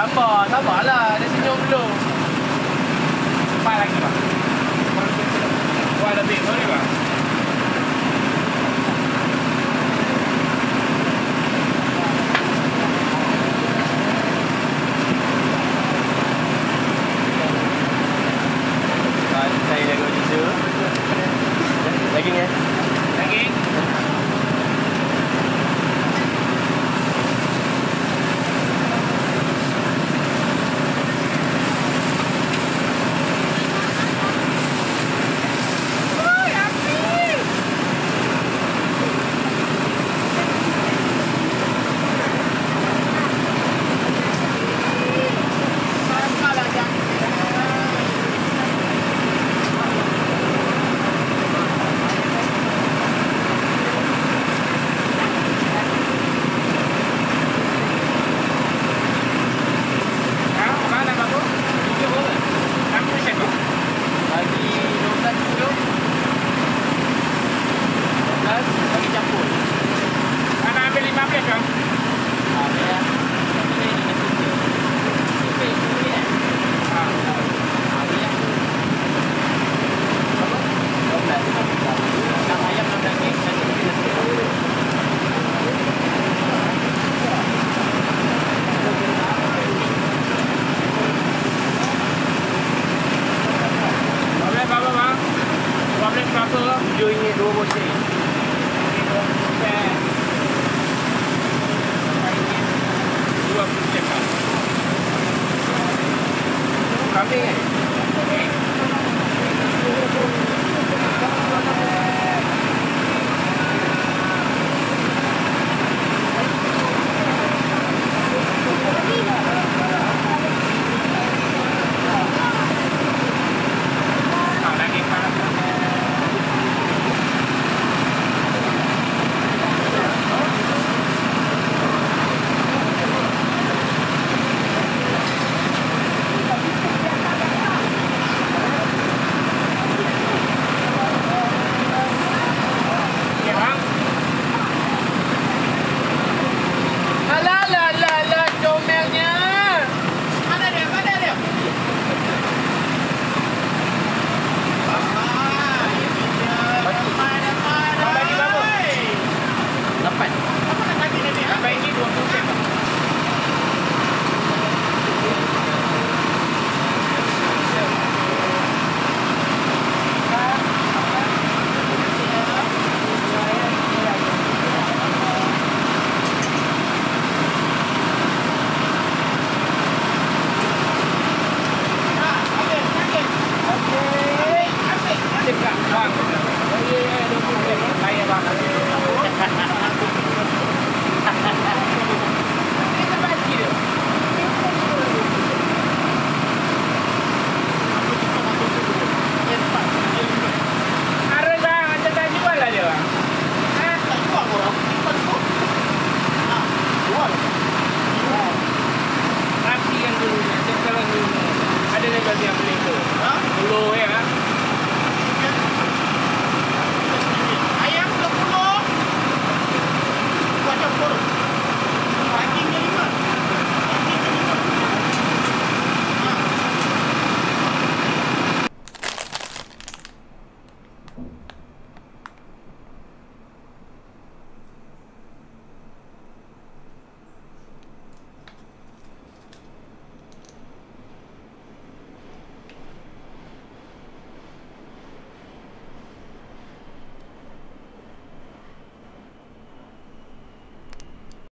check dengan ambil gambar. là.